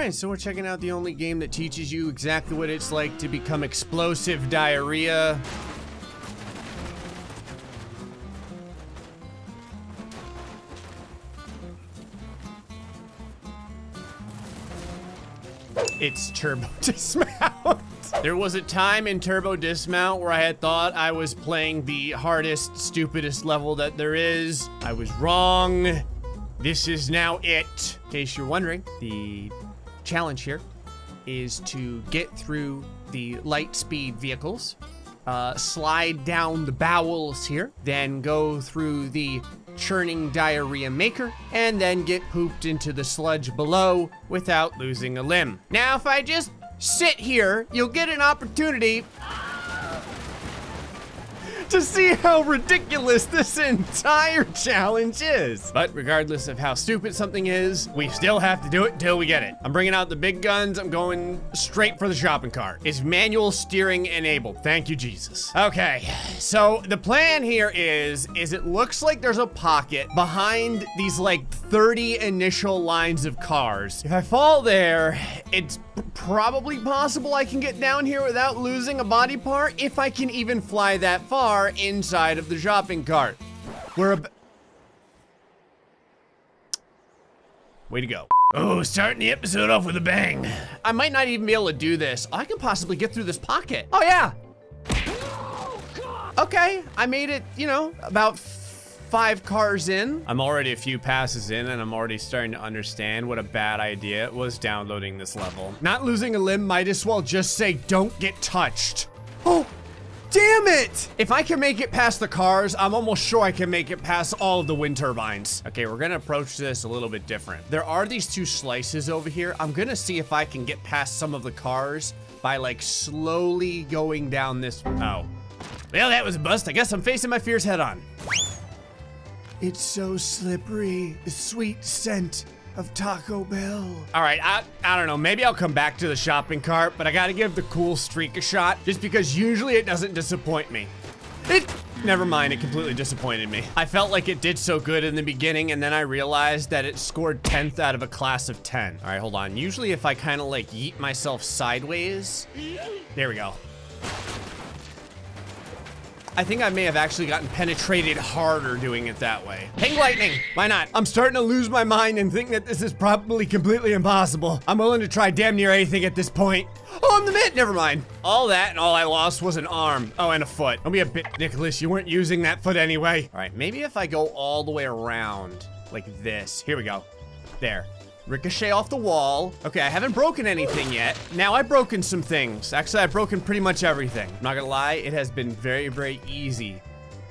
right, so we're checking out the only game that teaches you exactly what it's like to become explosive diarrhea. It's Turbo Dismount. there was a time in Turbo Dismount where I had thought I was playing the hardest, stupidest level that there is. I was wrong. This is now it. In case you're wondering, the challenge here is to get through the light speed vehicles, uh, slide down the bowels here, then go through the churning diarrhea maker, and then get pooped into the sludge below without losing a limb. Now, if I just sit here, you'll get an opportunity to see how ridiculous this entire challenge is. But regardless of how stupid something is, we still have to do it until we get it. I'm bringing out the big guns. I'm going straight for the shopping cart. Is manual steering enabled? Thank you, Jesus. Okay, so the plan here is, is it looks like there's a pocket behind these like 30 initial lines of cars. If I fall there, it's probably possible I can get down here without losing a body part if I can even fly that far inside of the shopping cart. We're a Way to go. Oh, starting the episode off with a bang. I might not even be able to do this. I can possibly get through this pocket. Oh yeah. Okay, I made it, you know, about five cars in. I'm already a few passes in and I'm already starting to understand what a bad idea it was downloading this level. Not losing a limb might as well just say don't get touched. Oh, damn it! If I can make it past the cars, I'm almost sure I can make it past all of the wind turbines. Okay, we're gonna approach this a little bit different. There are these two slices over here. I'm gonna see if I can get past some of the cars by like slowly going down this, oh. Well, that was a bust. I guess I'm facing my fears head on. It's so slippery. The sweet scent of Taco Bell. All right, I, I don't know. Maybe I'll come back to the shopping cart, but I gotta give the cool streak a shot just because usually it doesn't disappoint me. It, never mind, it completely disappointed me. I felt like it did so good in the beginning and then I realized that it scored 10th out of a class of 10. All right, hold on. Usually if I kind of like yeet myself sideways, there we go. I think I may have actually gotten penetrated harder doing it that way. Pink Lightning, why not? I'm starting to lose my mind and think that this is probably completely impossible. I'm willing to try damn near anything at this point. Oh, I'm the mitt, never mind. All that and all I lost was an arm. Oh, and a foot. Don't be a bit, Nicholas, you weren't using that foot anyway. All right, maybe if I go all the way around like this. Here we go, there. Ricochet off the wall. Okay, I haven't broken anything yet. Now I've broken some things. Actually, I've broken pretty much everything. I'm not gonna lie, it has been very, very easy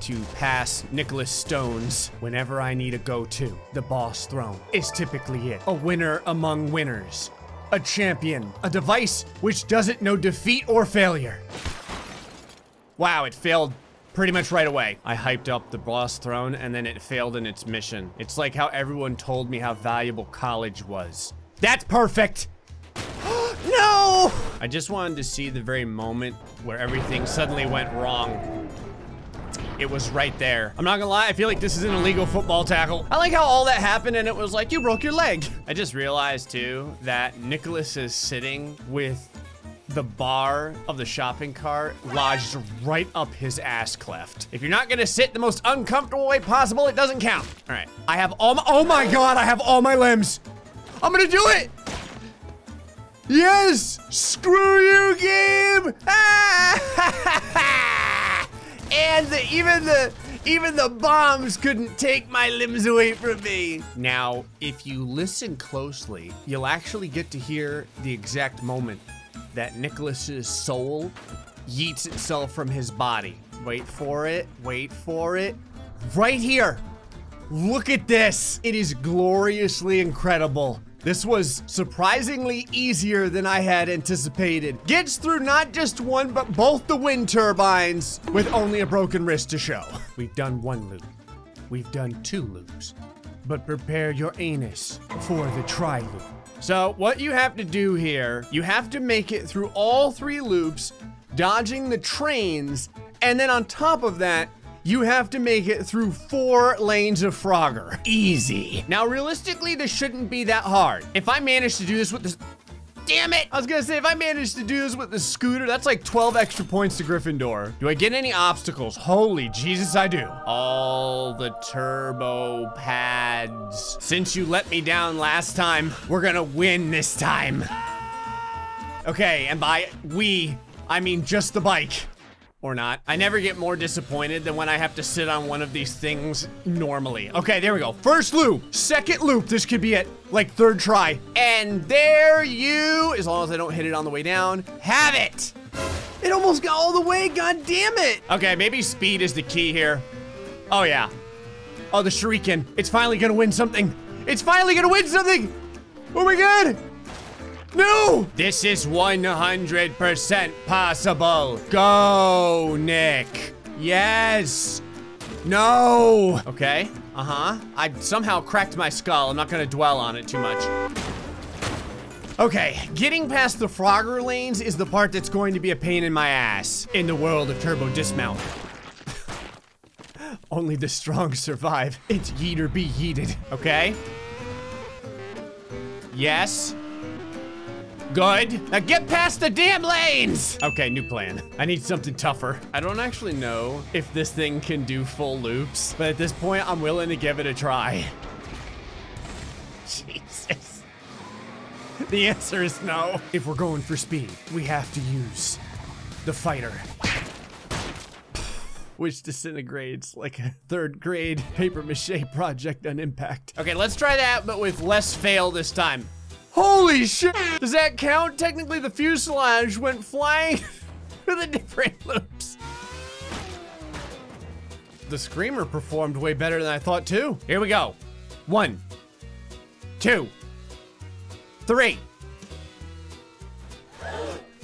to pass Nicholas Stones whenever I need a go-to. The boss throne is typically it. A winner among winners. A champion. A device which doesn't know defeat or failure. Wow, it failed pretty much right away. I hyped up the boss throne and then it failed in its mission. It's like how everyone told me how valuable college was. That's perfect! no! I just wanted to see the very moment where everything suddenly went wrong. It was right there. I'm not gonna lie, I feel like this is an illegal football tackle. I like how all that happened and it was like, you broke your leg. I just realized too that Nicholas is sitting with the bar of the shopping cart lodged right up his ass cleft. If you're not gonna sit the most uncomfortable way possible, it doesn't count. All right, I have all my, oh my God, I have all my limbs. I'm gonna do it. Yes, screw you game. Ah! and the, even the, even the bombs couldn't take my limbs away from me. Now, if you listen closely, you'll actually get to hear the exact moment that Nicholas's soul yeets itself from his body. Wait for it, wait for it. Right here. Look at this. It is gloriously incredible. This was surprisingly easier than I had anticipated. Gets through not just one, but both the wind turbines with only a broken wrist to show. We've done one loop. We've done two loops. But prepare your anus for the tri-loop. So what you have to do here, you have to make it through all three loops, dodging the trains, and then on top of that, you have to make it through four lanes of Frogger. Easy. Now, realistically, this shouldn't be that hard. If I manage to do this with this, damn it! I was gonna say, if I manage to do this with the scooter, that's like 12 extra points to Gryffindor. Do I get any obstacles? Holy Jesus, I do. All the turbo pads. Since you let me down last time, we're gonna win this time. Okay, and by we, I mean just the bike. Or not. I never get more disappointed than when I have to sit on one of these things normally. Okay, there we go. First loop, second loop. This could be it. Like third try. And there you, as long as I don't hit it on the way down, have it. It almost got all the way, god damn it. Okay, maybe speed is the key here. Oh yeah. Oh, the shuriken. It's finally gonna win something. It's finally gonna win something. Oh my god. No! This is 100% possible. Go, Nick. Yes. No. Okay. Uh-huh. I somehow cracked my skull. I'm not gonna dwell on it too much. Okay, getting past the Frogger lanes is the part that's going to be a pain in my ass in the world of Turbo Dismount. Only the strong survive. It's yeet or be yeeted, okay? Yes. Good. Now get past the damn lanes! Okay, new plan. I need something tougher. I don't actually know if this thing can do full loops, but at this point, I'm willing to give it a try. Jesus. The answer is no. If we're going for speed, we have to use the fighter. Which disintegrates like a third grade paper mache project on impact. Okay, let's try that, but with less fail this time. Holy shit! Does that count? Technically, the fuselage went flying through the different loops. The Screamer performed way better than I thought, too. Here we go. One, two, three.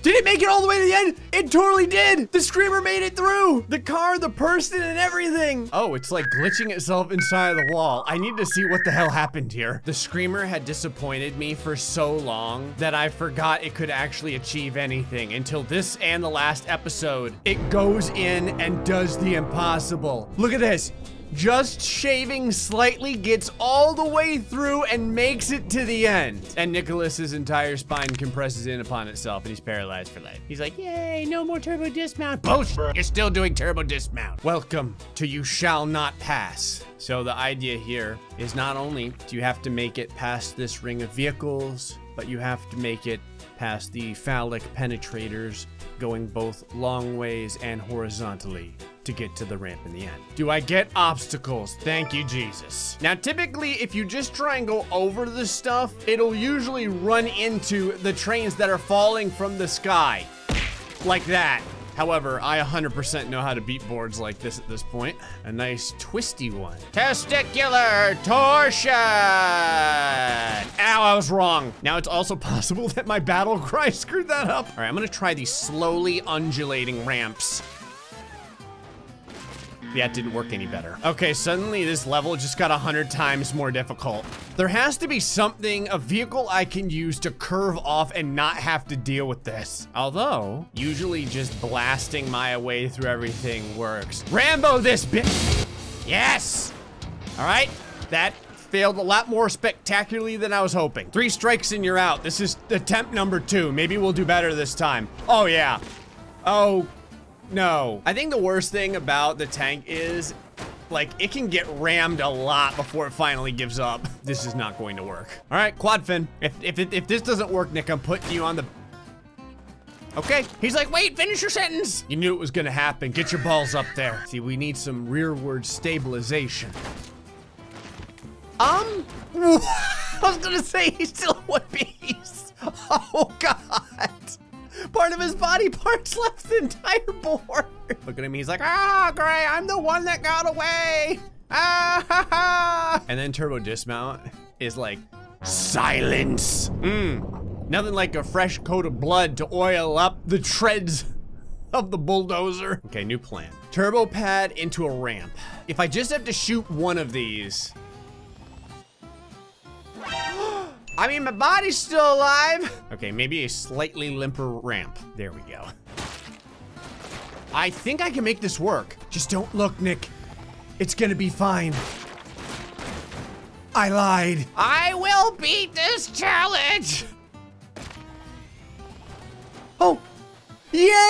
Did it make it all the way to the end? It totally did. The screamer made it through. The car, the person, and everything. Oh, it's like glitching itself inside of the wall. I need to see what the hell happened here. The screamer had disappointed me for so long that I forgot it could actually achieve anything until this and the last episode. It goes in and does the impossible. Look at this just shaving slightly gets all the way through and makes it to the end. And Nicholas's entire spine compresses in upon itself and he's paralyzed for life. He's like, yay, no more turbo dismount. Bullshit, you're still doing turbo dismount. Welcome to You Shall Not Pass. So the idea here is not only do you have to make it past this ring of vehicles, but you have to make it past the phallic penetrators going both long ways and horizontally to get to the ramp in the end. Do I get obstacles? Thank you, Jesus. Now, typically, if you just try and go over the stuff, it'll usually run into the trains that are falling from the sky. Like that. However, I 100% know how to beat boards like this at this point. A nice twisty one. Testicular torsion! Ow, I was wrong. Now it's also possible that my battle cry screwed that up. All right, I'm gonna try these slowly undulating ramps. It didn't work any better. Okay, suddenly this level just got a hundred times more difficult. There has to be something, a vehicle I can use to curve off and not have to deal with this. Although, usually just blasting my way through everything works. Rambo this bit. Yes! All right, that failed a lot more spectacularly than I was hoping. Three strikes and you're out. This is attempt number two. Maybe we'll do better this time. Oh yeah. Oh no. I think the worst thing about the tank is like it can get rammed a lot before it finally gives up. This is not going to work. All right, Quadfin. If, if, if this doesn't work, Nick, I'm putting you on the Okay, he's like, wait, finish your sentence. You knew it was gonna happen. Get your balls up there. See, we need some rearward stabilization. Um, I was gonna say he's still one piece. Oh God. Part of his body parts left the entire board. Look at him, he's like, ah, Gray, I'm the one that got away. Ah, ha, ha. And then Turbo Dismount is like, silence. Mmm, nothing like a fresh coat of blood to oil up the treads of the bulldozer. Okay, new plan. Turbo pad into a ramp. If I just have to shoot one of these, I mean, my body's still alive. Okay, maybe a slightly limper ramp. There we go. I think I can make this work. Just don't look, Nick. It's gonna be fine. I lied. I will beat this challenge. Oh, yes!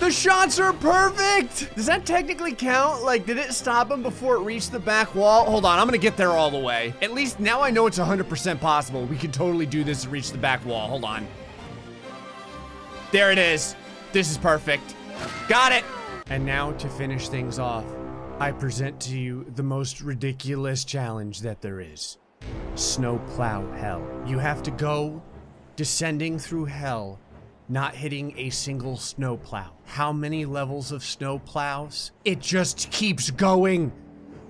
The shots are perfect! Does that technically count? Like, did it stop him before it reached the back wall? Hold on, I'm gonna get there all the way. At least now I know it's 100% possible. We can totally do this and reach the back wall. Hold on. There it is. This is perfect. Got it! And now to finish things off, I present to you the most ridiculous challenge that there is. Snowplow Hell. You have to go descending through hell not hitting a single snowplow. How many levels of snowplows? It just keeps going.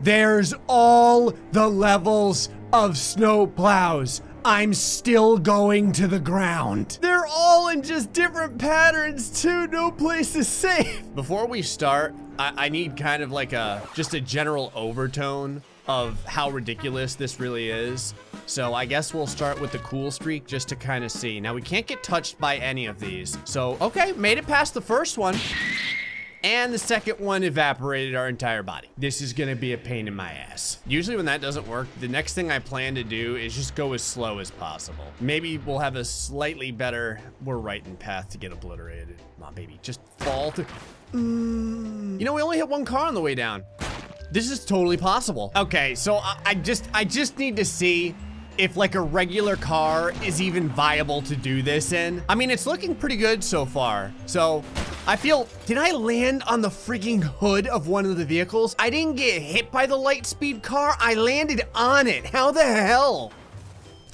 There's all the levels of snowplows. I'm still going to the ground. They're all in just different patterns too. No place is safe. Before we start, I, I need kind of like a, just a general overtone of how ridiculous this really is. So I guess we'll start with the cool streak just to kind of see. Now we can't get touched by any of these. So, okay, made it past the first one. And the second one evaporated our entire body. This is gonna be a pain in my ass. Usually when that doesn't work, the next thing I plan to do is just go as slow as possible. Maybe we'll have a slightly better, we're right in path to get obliterated. Come on, baby, just fall to, mm. You know, we only hit one car on the way down. This is totally possible. Okay, so I, I just, I just need to see if like a regular car is even viable to do this in. I mean, it's looking pretty good so far. So I feel, did I land on the freaking hood of one of the vehicles? I didn't get hit by the light speed car. I landed on it. How the hell?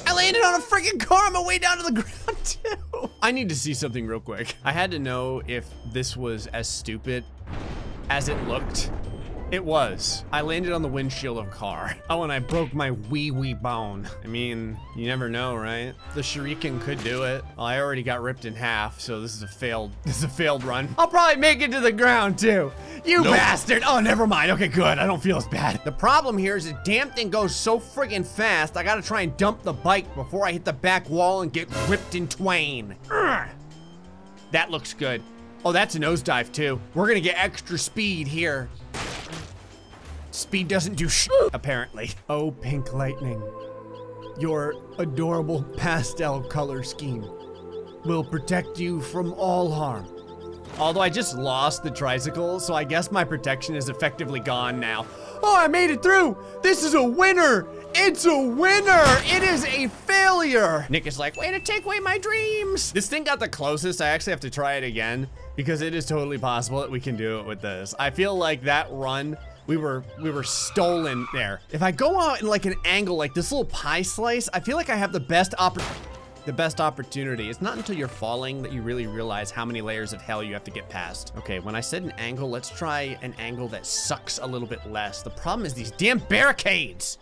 I landed on a freaking car on my way down to the ground too. I need to see something real quick. I had to know if this was as stupid as it looked it was. I landed on the windshield of a car. Oh, and I broke my wee wee bone. I mean, you never know, right? The shuriken could do it. Well, I already got ripped in half, so this is a failed, this is a failed run. I'll probably make it to the ground too. You nope. bastard. Oh, never mind. Okay, good. I don't feel as bad. The problem here is the damn thing goes so friggin' fast, I gotta try and dump the bike before I hit the back wall and get ripped in twain. Urgh. That looks good. Oh, that's a nosedive too. We're gonna get extra speed here. Speed doesn't do sh apparently. Oh, Pink Lightning. Your adorable pastel color scheme will protect you from all harm. Although I just lost the tricycle, so I guess my protection is effectively gone now. Oh, I made it through! This is a winner! It's a winner! It is a failure! Nick is like, way to take away my dreams! This thing got the closest. I actually have to try it again because it is totally possible that we can do it with this. I feel like that run we were we were stolen there. If I go out in like an angle like this little pie slice, I feel like I have the best the best opportunity. It's not until you're falling that you really realize how many layers of hell you have to get past. Okay, when I said an angle, let's try an angle that sucks a little bit less. The problem is these damn barricades.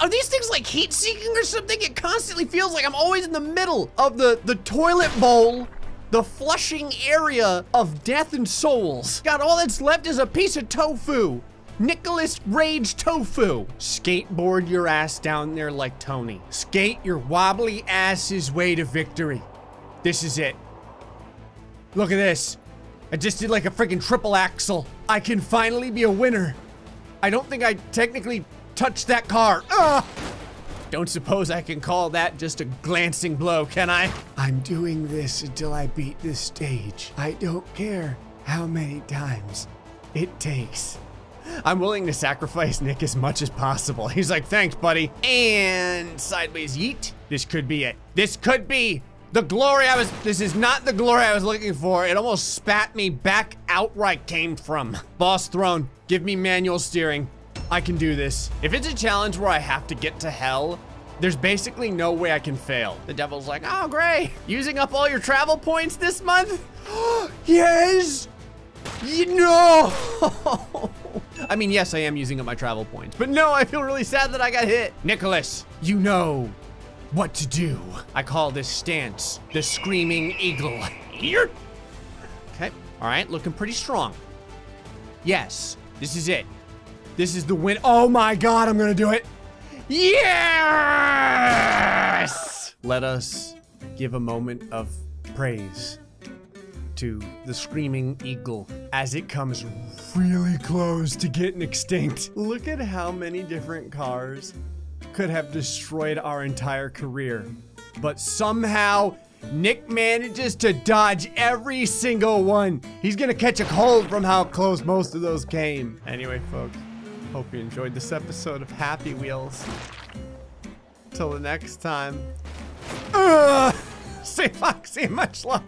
Are these things like heat seeking or something? It constantly feels like I'm always in the middle of the, the toilet bowl the flushing area of death and souls. God, all that's left is a piece of tofu. Nicholas Rage Tofu. Skateboard your ass down there like Tony. Skate your wobbly ass's way to victory. This is it. Look at this. I just did like a freaking triple axel. I can finally be a winner. I don't think I technically touched that car. Ugh! Don't suppose I can call that just a glancing blow, can I? I'm doing this until I beat this stage. I don't care how many times it takes. I'm willing to sacrifice Nick as much as possible. He's like, thanks, buddy. And sideways yeet. This could be it. This could be the glory I was, this is not the glory I was looking for. It almost spat me back out where I came from. Boss throne, give me manual steering. I can do this. If it's a challenge where I have to get to hell, there's basically no way I can fail. The devil's like, oh, great. Using up all your travel points this month? yes! You know! I mean, yes, I am using up my travel points, but no, I feel really sad that I got hit. Nicholas, you know what to do. I call this stance the Screaming Eagle. Okay, all right, looking pretty strong. Yes, this is it. This is the win. Oh my God, I'm gonna do it. Yes! Let us give a moment of praise to the Screaming Eagle as it comes really close to getting extinct. Look at how many different cars could have destroyed our entire career. But somehow, Nick manages to dodge every single one. He's gonna catch a cold from how close most of those came. Anyway, folks, hope you enjoyed this episode of Happy Wheels. Till the next time. Say Foxy, much love.